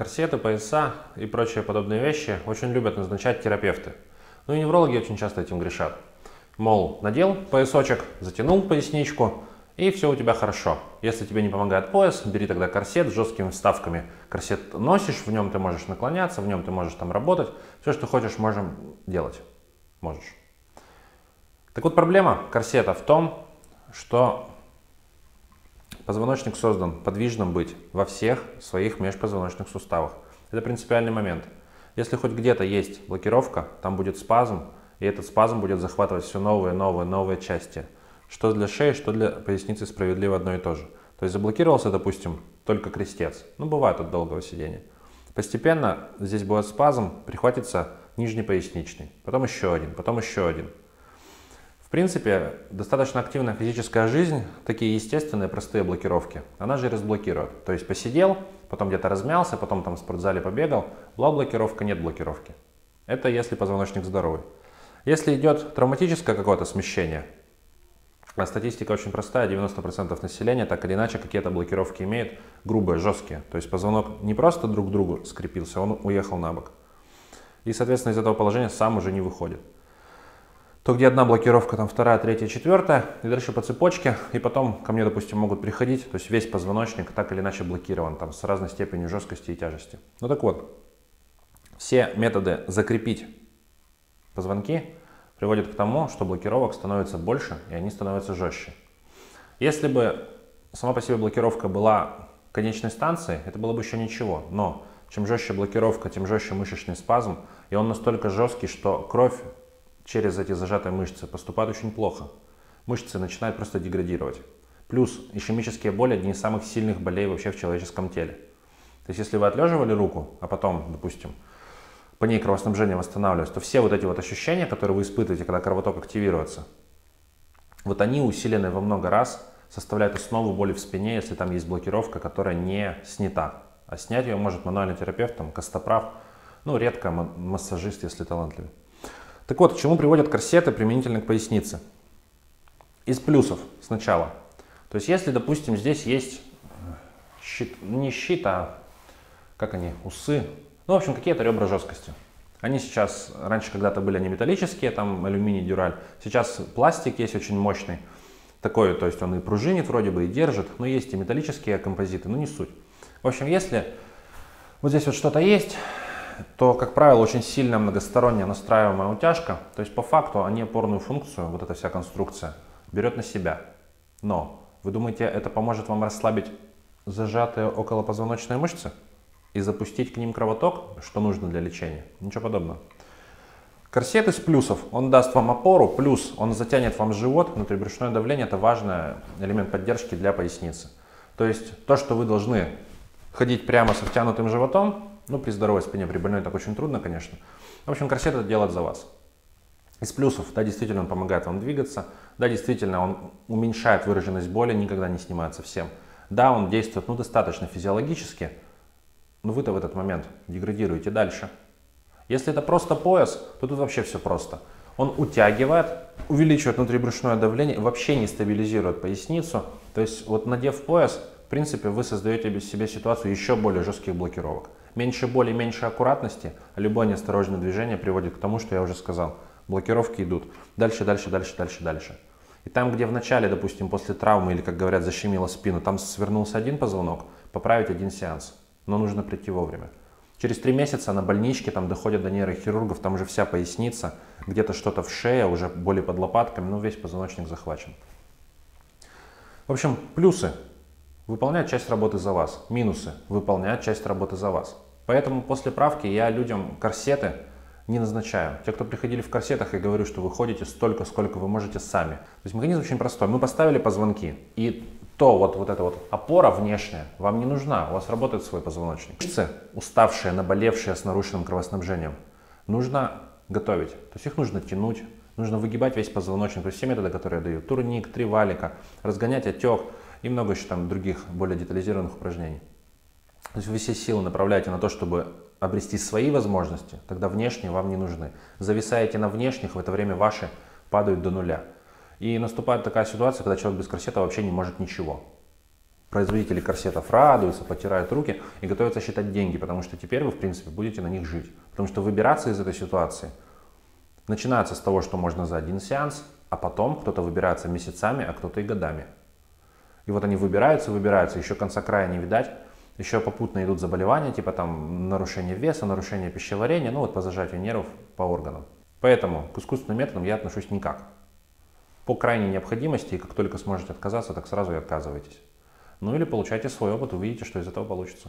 Корсеты, пояса и прочие подобные вещи очень любят назначать терапевты. Ну и неврологи очень часто этим грешат. Мол, надел поясочек, затянул поясничку, и все у тебя хорошо. Если тебе не помогает пояс, бери тогда корсет с жесткими вставками. Корсет носишь, в нем ты можешь наклоняться, в нем ты можешь там работать. Все, что хочешь, можем делать. Можешь. Так вот, проблема корсета в том, что позвоночник создан подвижным быть во всех своих межпозвоночных суставах. Это принципиальный момент. Если хоть где-то есть блокировка, там будет спазм, и этот спазм будет захватывать все новые, новые, новые части. Что для шеи, что для поясницы справедливо одно и то же. То есть заблокировался, допустим, только крестец. Ну, бывает от долгого сидения. Постепенно здесь будет спазм, прихватится нижний поясничный, потом еще один, потом еще один. В принципе, достаточно активная физическая жизнь, такие естественные простые блокировки, она же разблокирует. То есть посидел, потом где-то размялся, потом там в спортзале побегал, была блокировка, нет блокировки. Это если позвоночник здоровый. Если идет травматическое какое-то смещение, а статистика очень простая, 90% населения так или иначе какие-то блокировки имеет, грубые, жесткие. То есть позвонок не просто друг к другу скрепился, он уехал на бок. И, соответственно, из этого положения сам уже не выходит то где одна блокировка, там вторая, третья, четвертая, и дальше по цепочке, и потом ко мне, допустим, могут приходить, то есть весь позвоночник так или иначе блокирован, там с разной степенью жесткости и тяжести. Ну так вот, все методы закрепить позвонки приводят к тому, что блокировок становится больше, и они становятся жестче. Если бы сама по себе блокировка была конечной станцией, это было бы еще ничего, но чем жестче блокировка, тем жестче мышечный спазм, и он настолько жесткий, что кровь через эти зажатые мышцы поступает очень плохо. Мышцы начинают просто деградировать. Плюс ишемические боли одни из самых сильных болей вообще в человеческом теле. То есть если вы отлеживали руку, а потом, допустим, по ней кровоснабжение восстанавливается, то все вот эти вот ощущения, которые вы испытываете, когда кровоток активируется, вот они усилены во много раз составляют основу боли в спине, если там есть блокировка, которая не снята. А снять ее может мануальный терапевт, там, костоправ, ну, редко массажист, если талантливый. Так вот, к чему приводят корсеты применительно к пояснице? Из плюсов сначала. То есть, если, допустим, здесь есть щит, не щит, а как они, усы, ну, в общем, какие-то ребра жесткости. Они сейчас, раньше когда-то были они металлические, там алюминий, дюраль. Сейчас пластик есть очень мощный, такой, то есть он и пружинит вроде бы, и держит, но есть и металлические композиты, но не суть. В общем, если вот здесь вот что-то есть, то, как правило, очень сильная многосторонняя настраиваемая утяжка. То есть по факту они опорную функцию, вот эта вся конструкция, берет на себя. Но вы думаете, это поможет вам расслабить зажатые околопозвоночные мышцы и запустить к ним кровоток, что нужно для лечения? Ничего подобного. Корсет из плюсов, он даст вам опору, плюс он затянет вам живот, внутрибрюшное давление, это важный элемент поддержки для поясницы. То есть то, что вы должны ходить прямо с втянутым животом, ну, при здоровой спине, при больной так очень трудно, конечно. В общем, корсет это делает за вас. Из плюсов, да, действительно он помогает вам двигаться, да, действительно он уменьшает выраженность боли, никогда не снимает совсем. Да, он действует, ну, достаточно физиологически, но вы-то в этот момент деградируете дальше. Если это просто пояс, то тут вообще все просто. Он утягивает, увеличивает внутрибрюшное давление, вообще не стабилизирует поясницу. То есть вот надев пояс, в принципе, вы создаете себе ситуацию еще более жестких блокировок. Меньше боли, меньше аккуратности, любое неосторожное движение приводит к тому, что я уже сказал. Блокировки идут дальше, дальше, дальше, дальше, дальше. И там, где в начале, допустим, после травмы или, как говорят, защемило спину, там свернулся один позвонок, поправить один сеанс. Но нужно прийти вовремя. Через три месяца на больничке там доходят до нейрохирургов, там уже вся поясница, где-то что-то в шее, уже боли под лопатками, ну весь позвоночник захвачен. В общем, плюсы выполняют часть работы за вас. Минусы выполняют часть работы за вас. Поэтому после правки я людям корсеты не назначаю. Те, кто приходили в корсетах, я говорю, что вы ходите столько, сколько вы можете сами. То есть механизм очень простой. Мы поставили позвонки, и то вот, вот эта вот опора внешняя вам не нужна, у вас работает свой позвоночник. Мышцы, уставшие, наболевшие с нарушенным кровоснабжением, нужно готовить. То есть их нужно тянуть, нужно выгибать весь позвоночник. То есть все методы, которые я даю, турник, три валика, разгонять отек, и много еще там других более детализированных упражнений. То есть вы все силы направляете на то, чтобы обрести свои возможности, тогда внешние вам не нужны. Зависаете на внешних, в это время ваши падают до нуля. И наступает такая ситуация, когда человек без корсета вообще не может ничего. Производители корсетов радуются, потирают руки и готовятся считать деньги, потому что теперь вы, в принципе, будете на них жить. Потому что выбираться из этой ситуации начинается с того, что можно за один сеанс, а потом кто-то выбирается месяцами, а кто-то и годами. И вот они выбираются, выбираются, еще конца края не видать, еще попутно идут заболевания, типа там нарушение веса, нарушение пищеварения, ну вот по зажатию нервов по органам. Поэтому к искусственным методам я отношусь никак. По крайней необходимости, и как только сможете отказаться, так сразу и отказывайтесь. Ну или получайте свой опыт, увидите, что из этого получится.